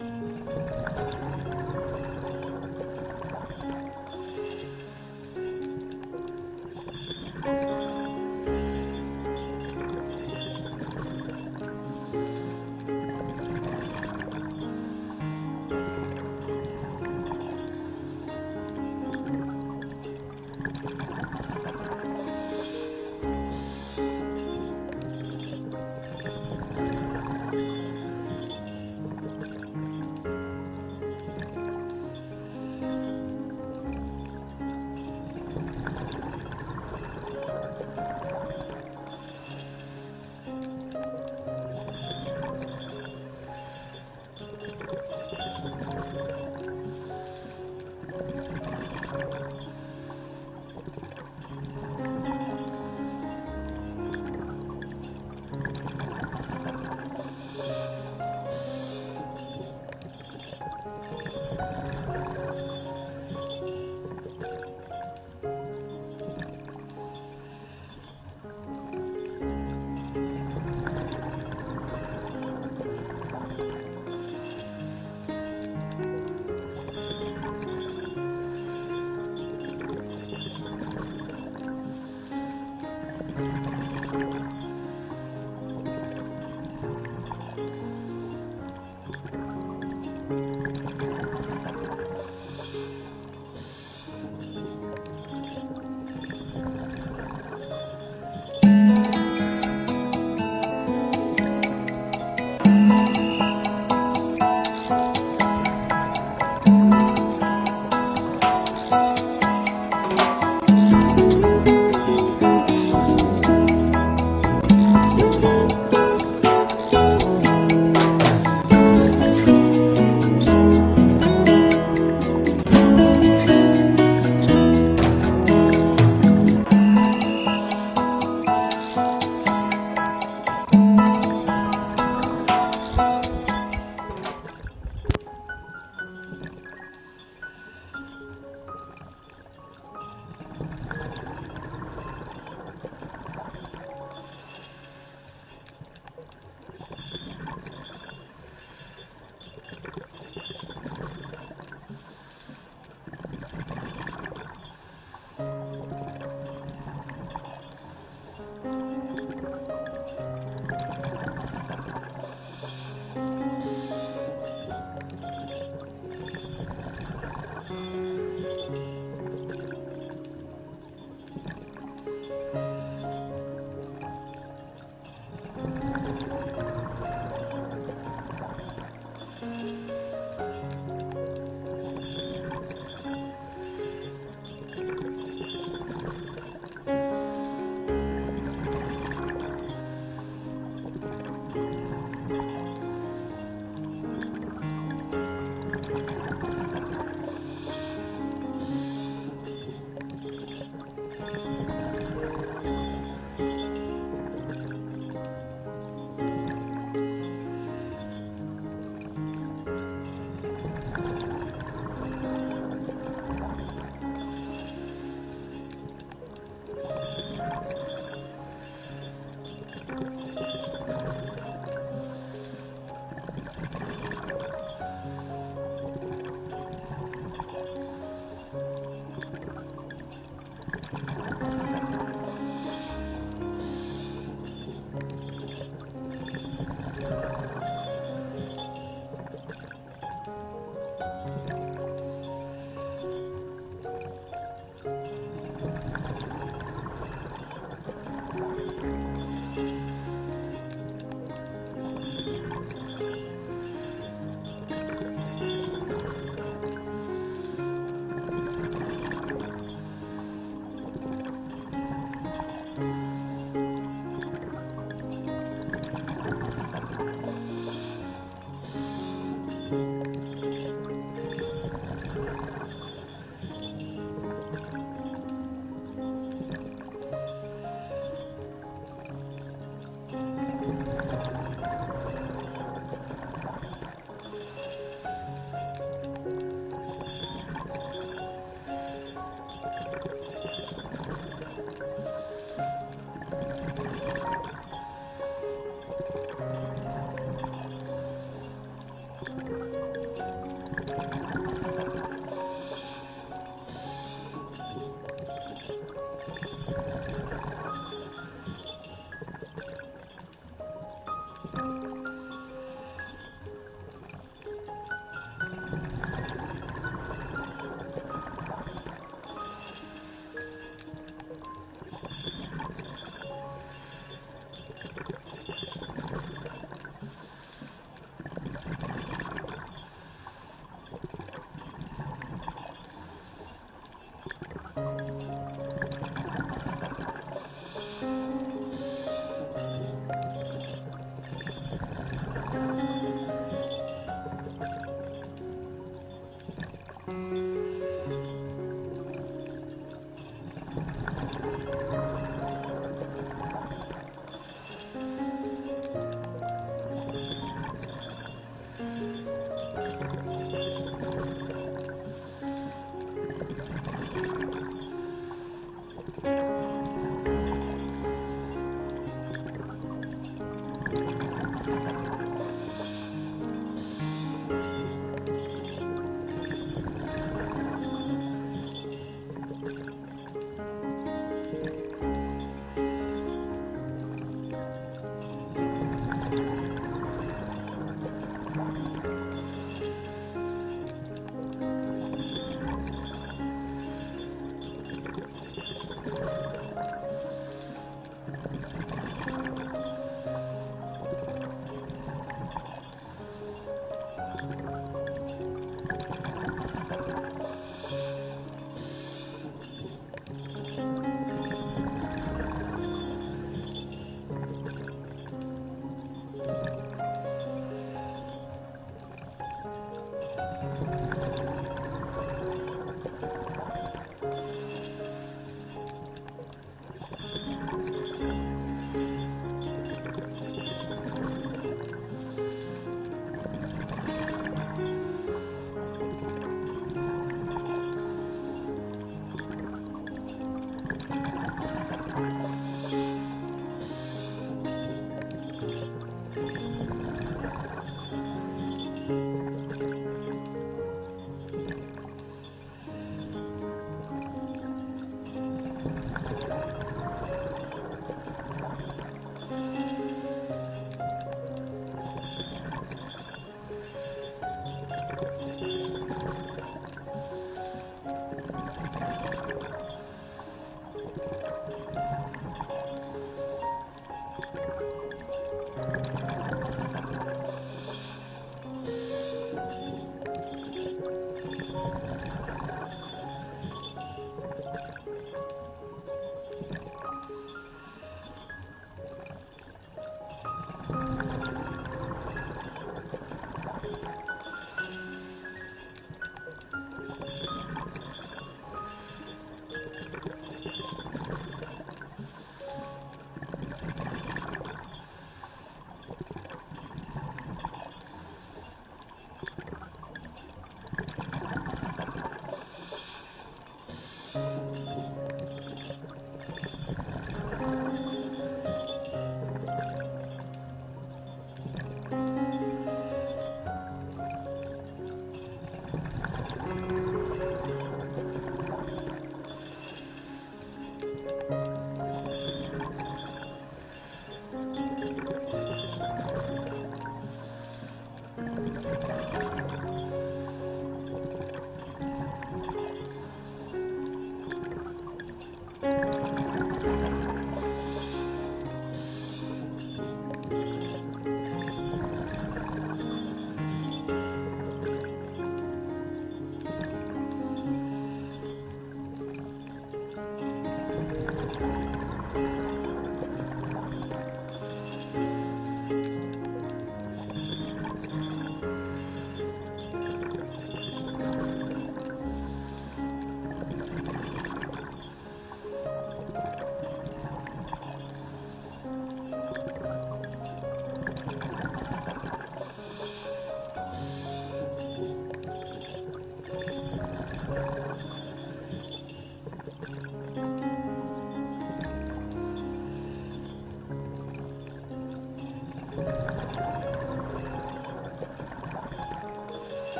了。